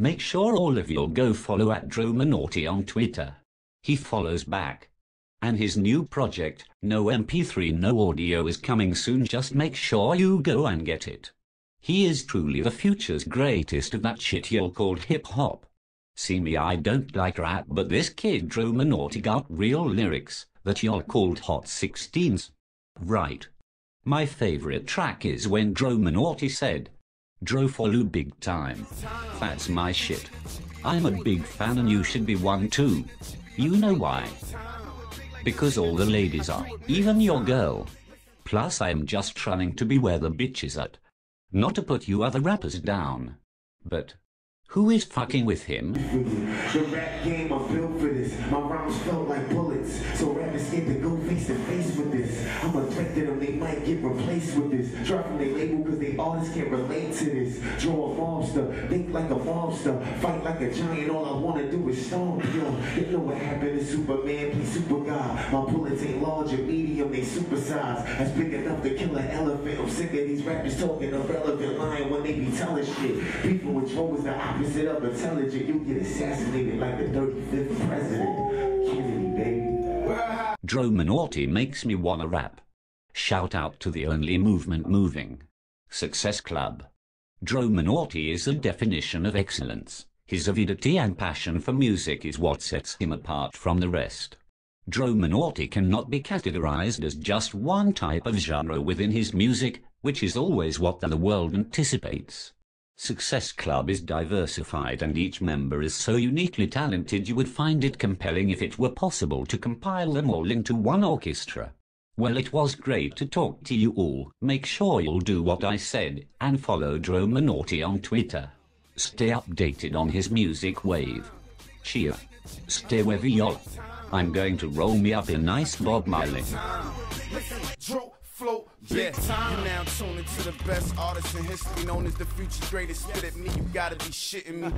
Make sure all of you'll go follow at Dromanoti on Twitter. He follows back. And his new project, No MP3 No Audio is coming soon just make sure you go and get it. He is truly the future's greatest of that shit you'll called hip-hop. See me I don't like rap but this kid Dromanoti got real lyrics that y'all called hot 16s. Right. My favorite track is when Dromanoti said, Dro follow big time. That's my shit. I'm a big fan and you should be one too. You know why? Because all the ladies are, even your girl. Plus I'm just trying to be where the bitch is at. Not to put you other rappers down. But, who is fucking with him? Rap game, I'm built for this. My rhymes felt like bullets. So rappers scared to go face to face with this. To them, they might get replaced with this. Drop from their label cause they artists can't relate to this. Draw a monster, think like a monster, fight like a giant. All I wanna do is stomp, yo. You know what happened to Superman, play super god. My bullets ain't large or medium, they supersize. That's big enough to kill an elephant. I'm sick of these rappers talking irrelevant line when they be telling shit. People with is the opposite of intelligent. You get assassinated like the 35th president. Kennedy, baby. Dromanoti makes me wanna rap. Shout out to the only movement moving. Success Club. Dromanoti is a definition of excellence. His avidity and passion for music is what sets him apart from the rest. Dromanoti cannot be categorized as just one type of genre within his music, which is always what the world anticipates. Success Club is diversified and each member is so uniquely talented you would find it compelling if it were possible to compile them all into one orchestra. Well it was great to talk to you all. Make sure you'll do what I said and follow Dromanoti on Twitter. Stay updated on his music wave. Cheer. Stay with y'all. I'm going to roll me up a nice Bob Marley. Dro, flow, big time. You're now tuned into the best artist in history, known as the future's greatest. Spit at me, you gotta be shitting me.